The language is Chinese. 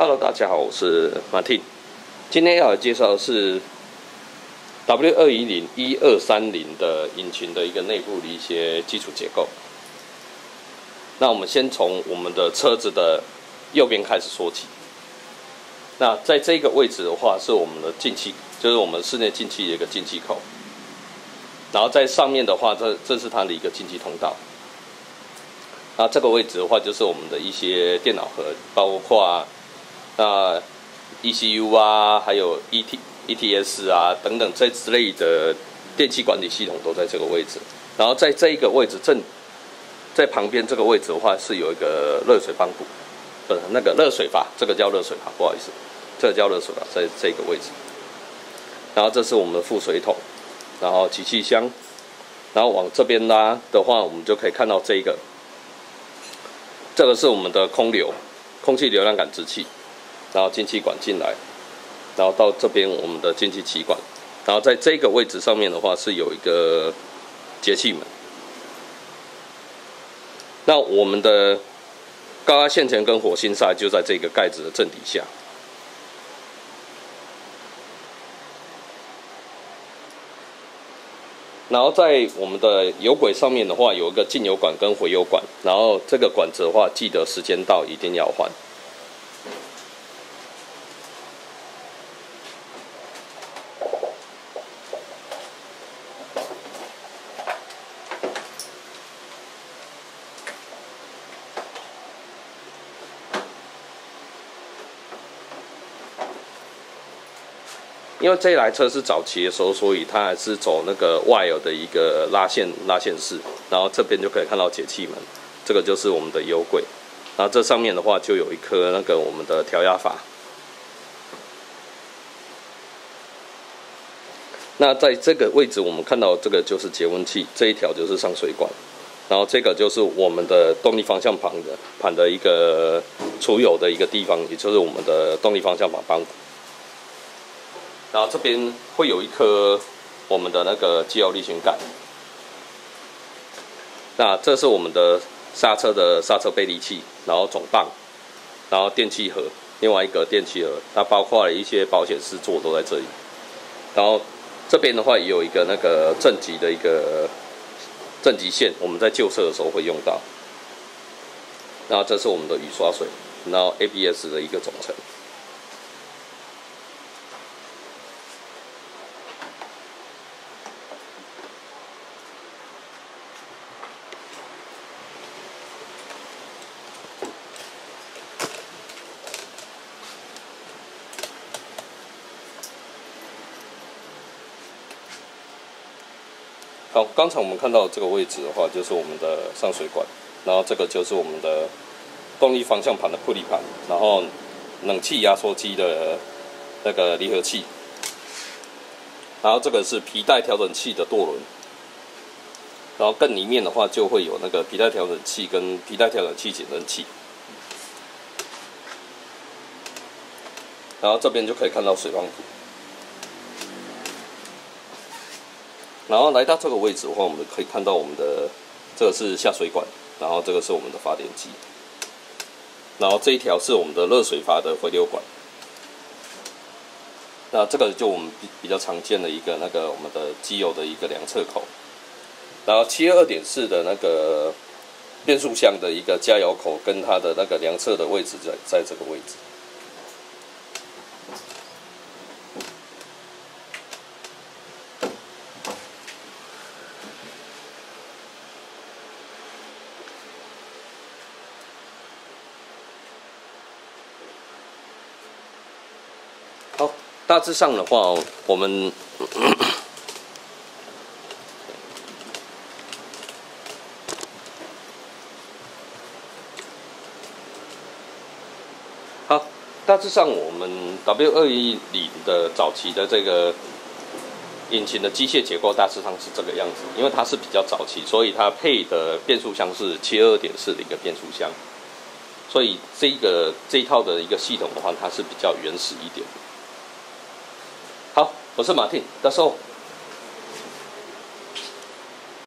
Hello，大家好，我是马 n 今天要介绍的是 W 二一零一二三零的引擎的一个内部的一些基础结构。那我们先从我们的车子的右边开始说起。那在这个位置的话，是我们的进气，就是我们室内进气的一个进气口。然后在上面的话，这这是它的一个进气通道。那这个位置的话，就是我们的一些电脑盒，包括那 ECU 啊，还有 ET ETS 啊等等这之类的电气管理系统都在这个位置。然后在这一个位置正在旁边这个位置的话，是有一个热水泵补，不是那个热水阀，这个叫热水阀，不好意思，这个叫热水阀，在这个位置。然后这是我们的副水桶，然后集气箱，然后往这边拉的话，我们就可以看到这一个。这个是我们的空流，空气流量感知器，然后进气管进来，然后到这边我们的进气气管，然后在这个位置上面的话是有一个节气门。那我们的高压线前跟火星塞就在这个盖子的正底下。然后在我们的油轨上面的话，有一个进油管跟回油管，然后这个管子的话，记得时间到一定要换。因为这一台车是早期的时候，所以它还是走那个 wire 的一个拉线拉线式，然后这边就可以看到节气门，这个就是我们的油轨，然后这上面的话就有一颗那个我们的调压阀。那在这个位置，我们看到这个就是节温器，这一条就是上水管，然后这个就是我们的动力方向盘的盘的一个储油的一个地方，也就是我们的动力方向盘帮。然后这边会有一颗我们的那个机油离心杆，那这是我们的刹车的刹车背离器，然后总泵，然后电气盒，另外一个电气盒，它包括了一些保险丝座都在这里。然后这边的话也有一个那个正极的一个正极线，我们在旧车的时候会用到。然后这是我们的雨刷水，然后 ABS 的一个总成。好，刚才我们看到这个位置的话，就是我们的上水管，然后这个就是我们的动力方向盘的铺力盘，然后冷气压缩机的那个离合器，然后这个是皮带调整器的舵轮，然后更里面的话就会有那个皮带调整器跟皮带调整器减震器，然后这边就可以看到水泵。然后来到这个位置的话，我们可以看到我们的这个是下水管，然后这个是我们的发电机，然后这一条是我们的热水阀的回流管。那这个就我们比比较常见的一个那个我们的机油的一个量测口，然后七二点四的那个变速箱的一个加油口跟它的那个量测的位置在在这个位置。好，大致上的话，我们 好，大致上我们 W 二一零的早期的这个引擎的机械结构大致上是这个样子，因为它是比较早期，所以它配的变速箱是七二点四的一个变速箱，所以这个这一套的一个系统的话，它是比较原始一点。我是马丁，到时候。